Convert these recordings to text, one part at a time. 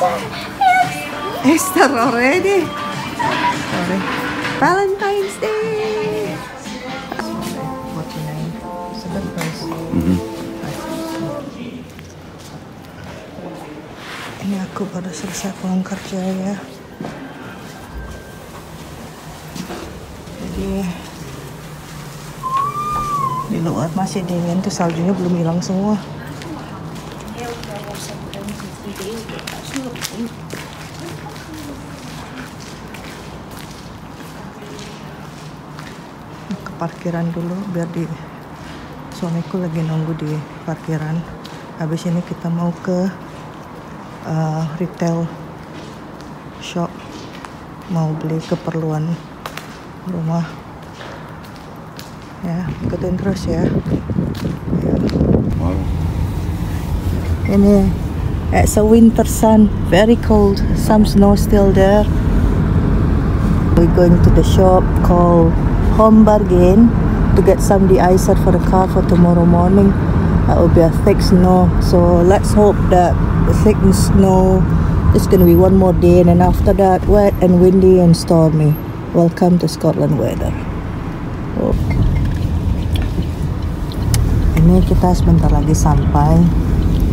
Easter already. Sorry. Valentine's Day. 49. It's a good price. Ini aku baru selesai pulang kerja ya. Jadi di luar masih dingin tuh saljunya belum hilang semua. Ke parkiran dulu biar di suamiku lagi nunggu di parkiran. Habis ini kita mau ke uh, retail shop. Mau beli keperluan rumah. Ya ikutin terus ya. Wow. ini it's a winter sun very cold. Some snow still there. We're going to the shop called Home Bargain to get some de-icer for the car for tomorrow morning. That will be a thick snow. So let's hope that the thick snow is going to be one more day and then after that wet and windy and stormy. Welcome to Scotland weather. Oh. ini kita sebentar lagi sampai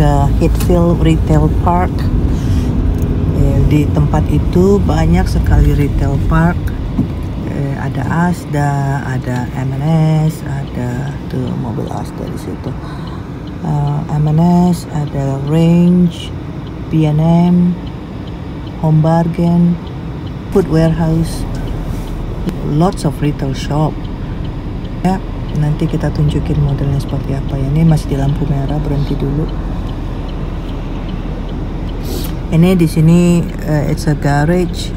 ke Heathfield Retail Park. Eh, di tempat itu banyak sekali retail park. Eh, ada Asda, ada M&S, ada tuh mobil Asda di situ. Eh, M&S, ada Range, B&M, Home Bargain, Food Warehouse, lots of retail shop. Ya, nanti kita tunjukin modelnya seperti apa ya. Ini masih di lampu merah, berhenti dulu. Ini di sini uh, it's a garage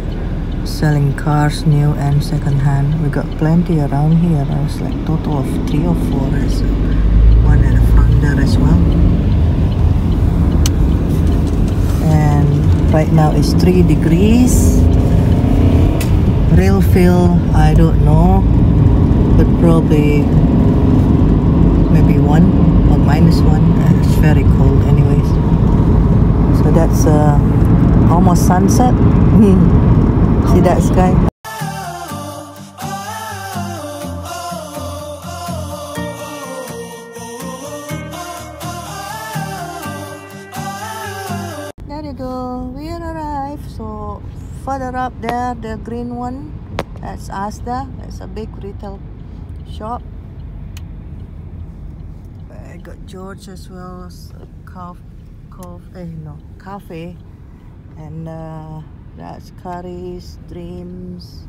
selling cars new and second hand. We got plenty around here. There's like total of three or four. There's one at the front there as well. And right now it's three degrees. Real feel, I don't know, but probably maybe one or minus one. It's very cold, anyways. That's uh, almost sunset. See that sky? There you go. We arrived. So further up there, the green one, that's Asda. It's a big retail shop. I got George as well as a cof, eh no, cafe, and uh, that's Curry's Dreams,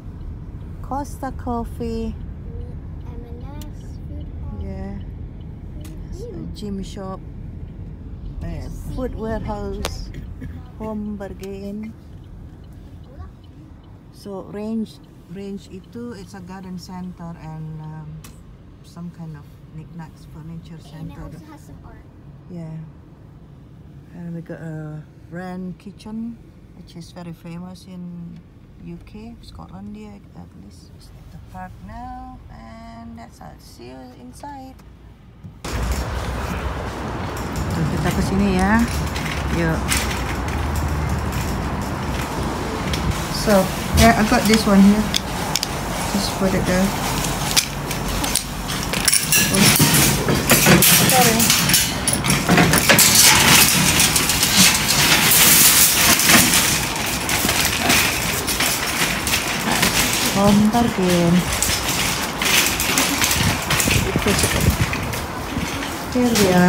Costa Coffee, yeah, it's a gym shop, uh, food warehouse, home bargain. So range range itu it's a garden center and um, some kind of knickknacks furniture And it center. also has some art. Yeah. And we got a Wren kitchen, which is very famous in UK, Scotland, yeah, at least. It's at the park now, and that's all. See you inside. Kita ke sini ya. Yuk. So, yeah, I got this one here. Just put it there. bentar ntar itu, oke ya.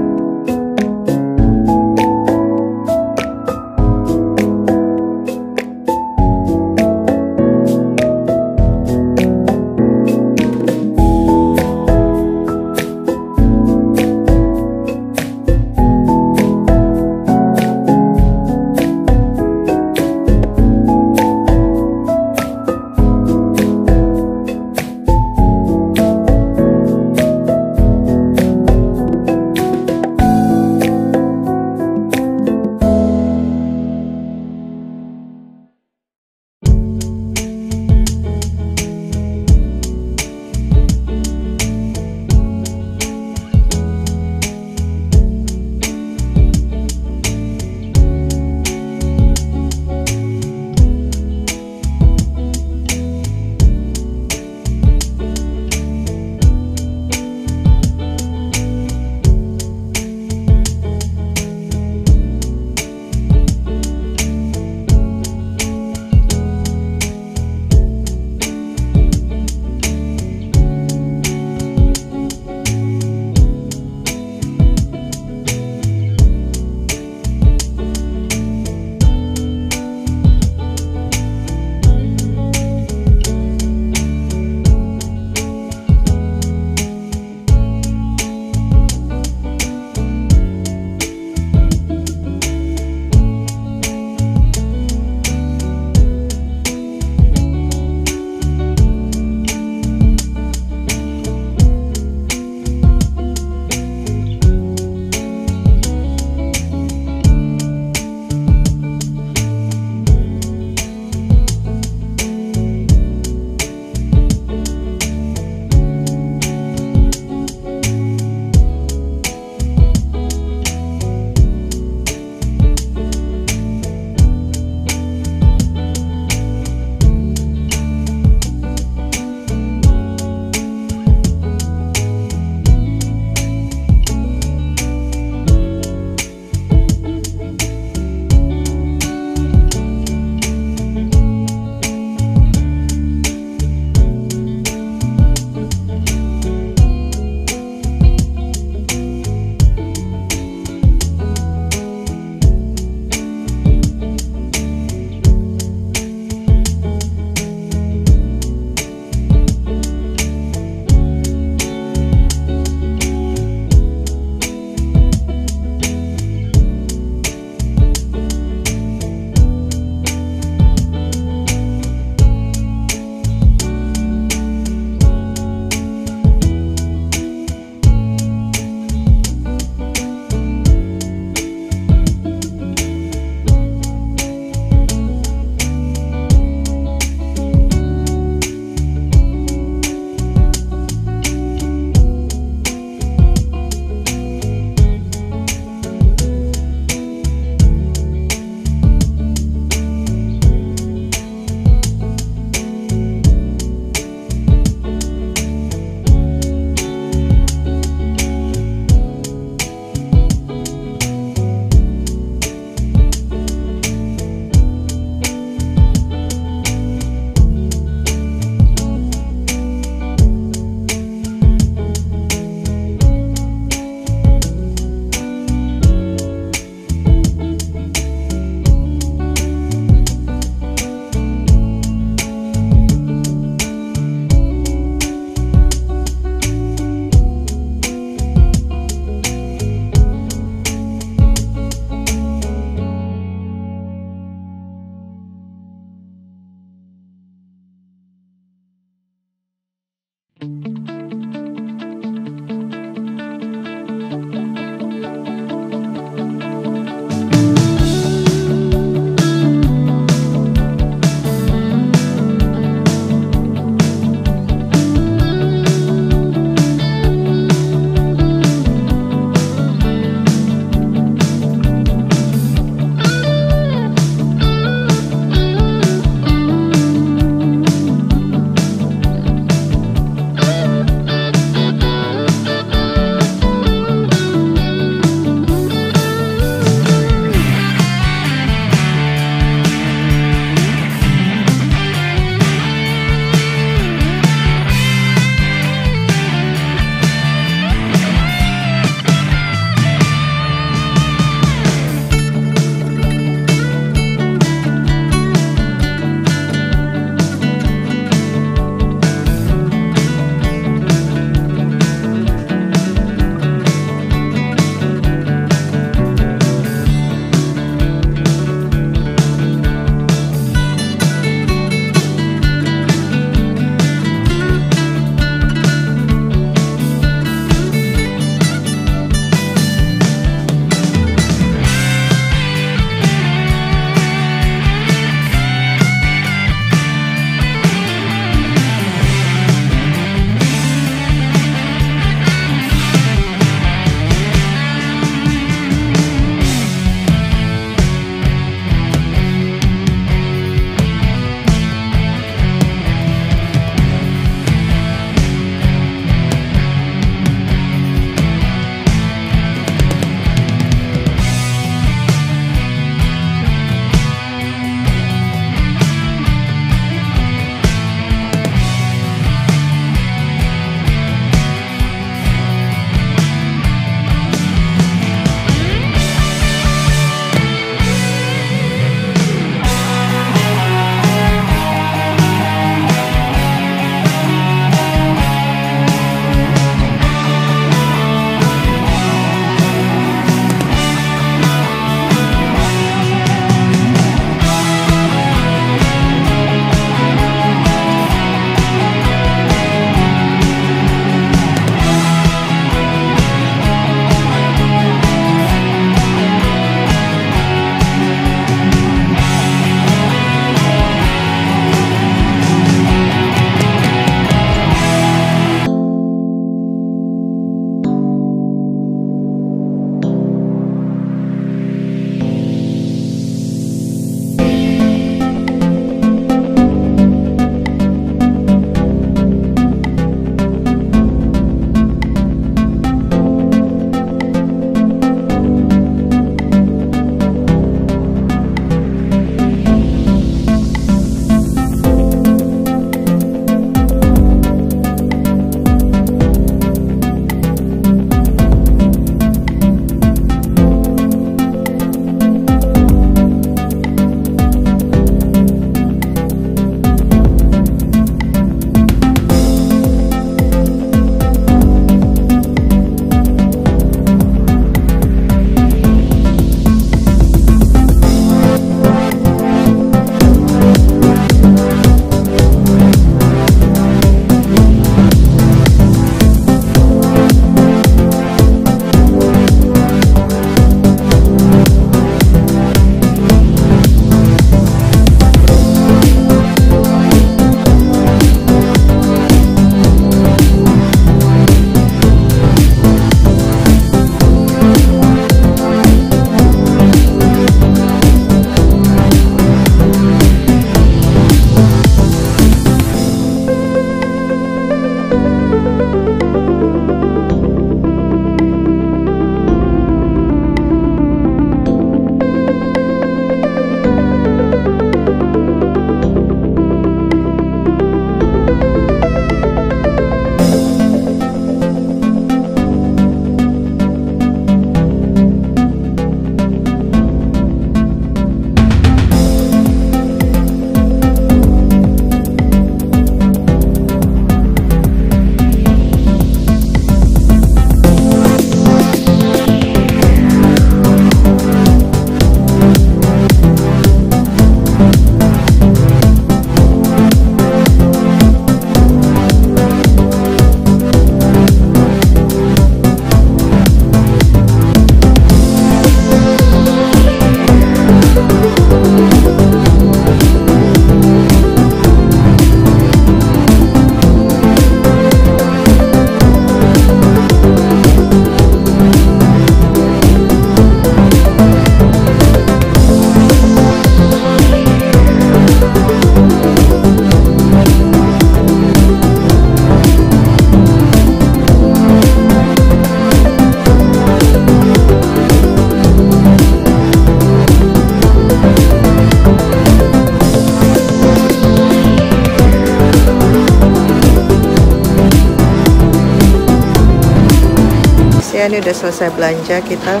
Ya ini udah selesai belanja kita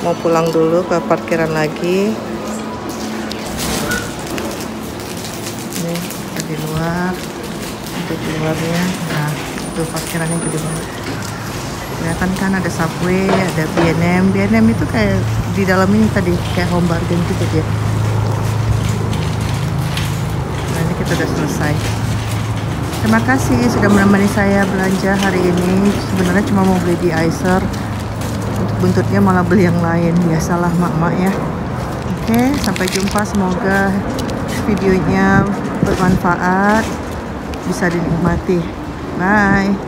mau pulang dulu ke parkiran lagi. Ini di luar, untuk di luarnya. Nah itu parkirannya gede banget. Kelihatan kan ada subway, ada B&M. B&M itu kayak di dalam ini tadi kayak home bargain gitu dia. Nah ini kita udah selesai. Terima kasih sudah menemani saya belanja hari ini. Sebenarnya cuma mau beli di Acer. Untuk buntutnya malah beli yang lain. Biasalah mak-mak ya. Oke, sampai jumpa. Semoga videonya bermanfaat, bisa dinikmati. Bye.